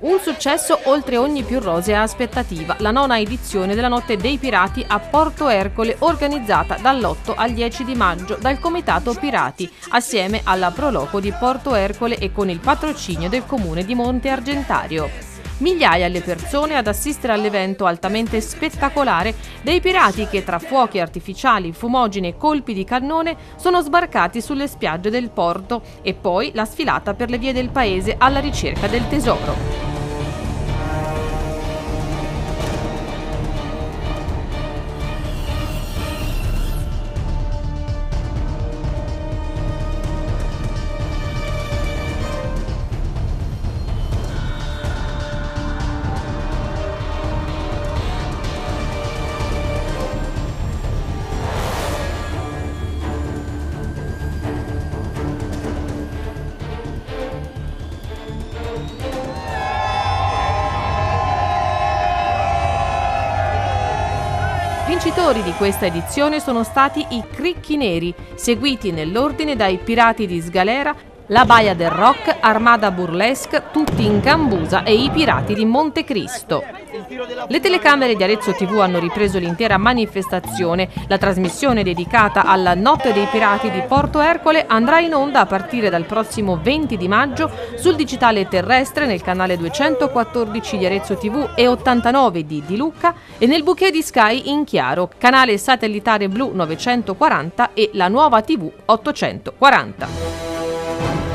Un successo oltre ogni più rosea aspettativa, la nona edizione della Notte dei Pirati a Porto Ercole organizzata dall'8 al 10 di maggio dal Comitato Pirati, assieme alla Proloco di Porto Ercole e con il patrocinio del comune di Monte Argentario migliaia le persone ad assistere all'evento altamente spettacolare dei pirati che tra fuochi artificiali, fumogene e colpi di cannone sono sbarcati sulle spiagge del porto e poi la sfilata per le vie del paese alla ricerca del tesoro. Vincitori di questa edizione sono stati i Cricchi Neri, seguiti nell'ordine dai Pirati di Sgalera, la Baia del Rock, Armada Burlesque, tutti in Cambusa e i Pirati di Montecristo. Le telecamere di Arezzo TV hanno ripreso l'intera manifestazione. La trasmissione dedicata alla Notte dei Pirati di Porto Ercole andrà in onda a partire dal prossimo 20 di maggio sul digitale terrestre nel canale 214 di Arezzo TV e 89 di Di Lucca e nel bouquet di Sky in chiaro, canale satellitare blu 940 e la nuova TV 840.